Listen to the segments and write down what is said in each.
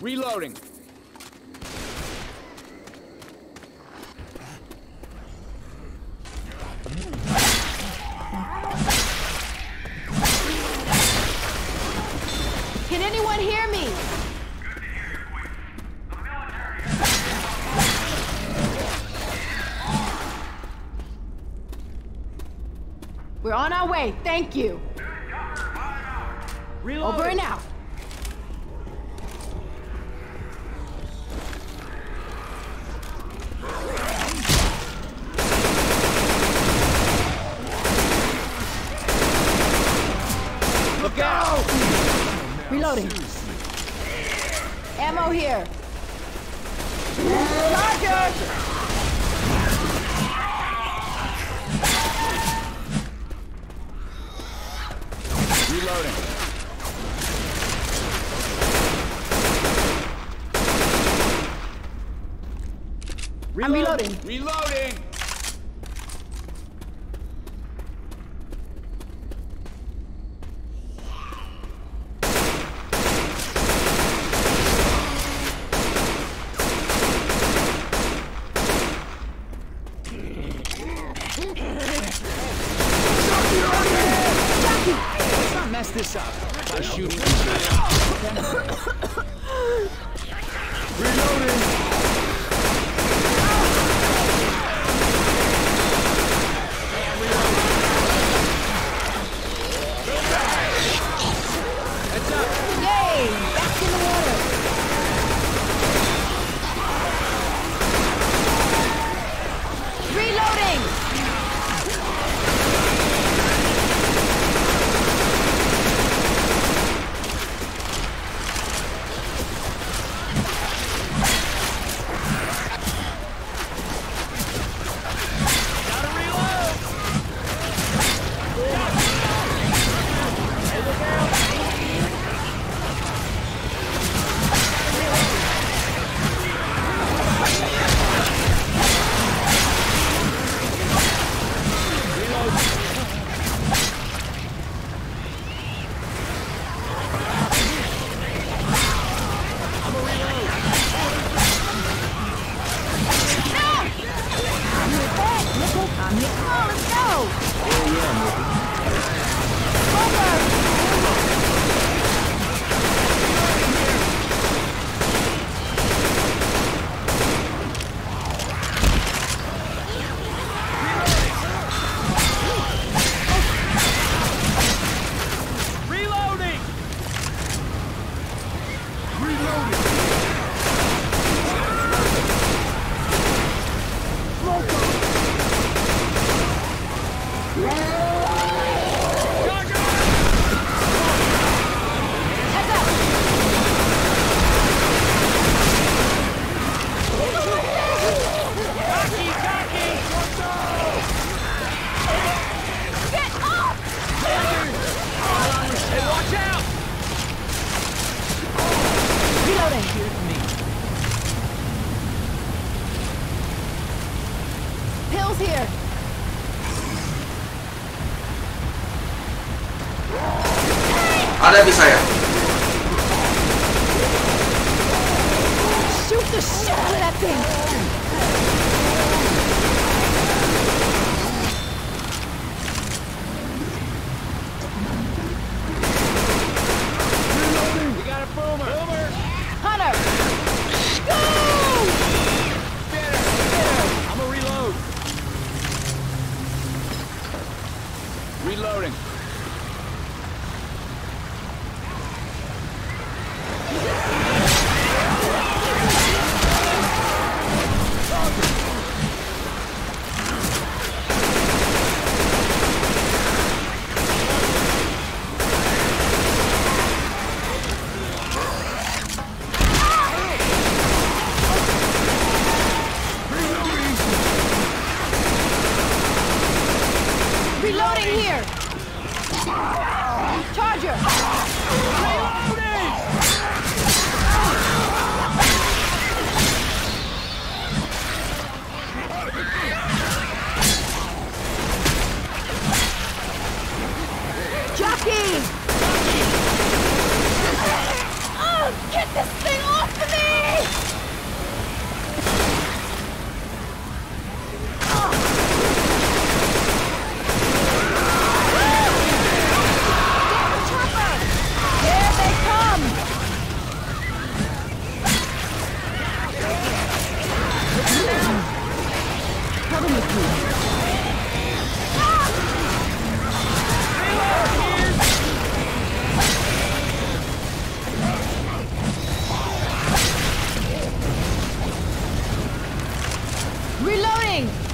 Reloading. Can anyone hear me? We're on our way, thank you. Over and out. Look out! Reloading. Ammo here. Charger! Reloading. I'm reloading. Reloading! Up by shooting Dynamik. Pills here. Hadapi saya. Shoot the shit out of that thing! Reloading!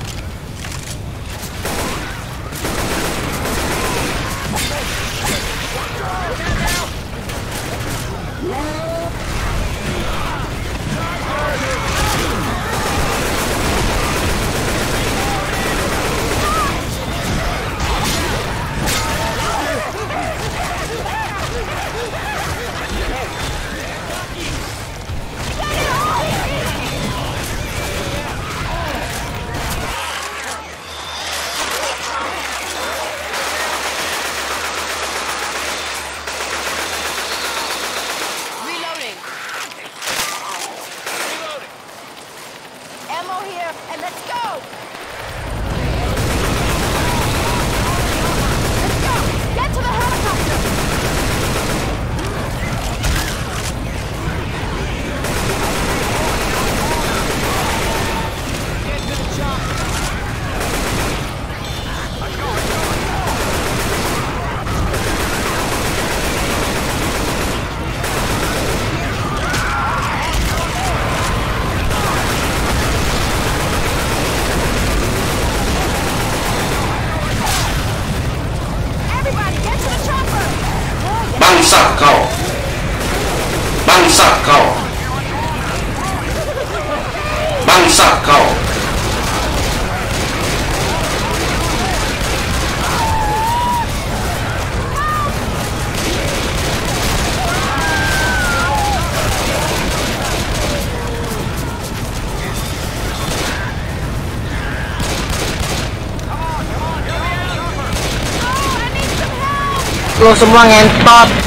lu semua ngentot.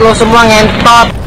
Lo semua ngentot.